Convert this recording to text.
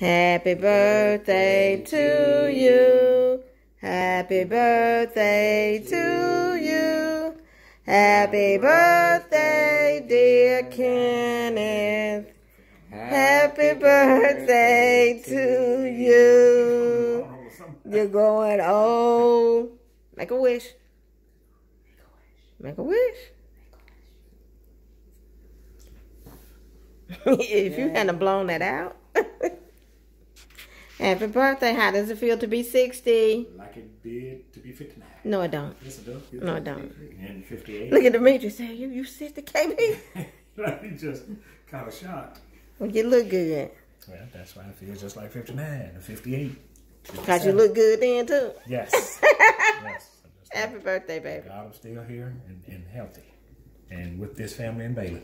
Happy birthday to you. Happy birthday to you. Happy birthday, dear Kenneth. Happy birthday to you. You're going old. Make a wish. Make a wish. Make a wish. If you hadn't blown that out. Happy birthday. How does it feel to be 60? Like it did to be 59. No, it don't. Yes, it does. Yes, No, it don't. And 58. Look at Demetrius. Say, you, you 60, KB? he just kind of shocked. Well, you look good. Well, that's why I feel just like 59 and 58. Because you look good then, too. Yes. yes. Happy birthday, baby. God, I'm still here and, and healthy. And with this family in Bailey.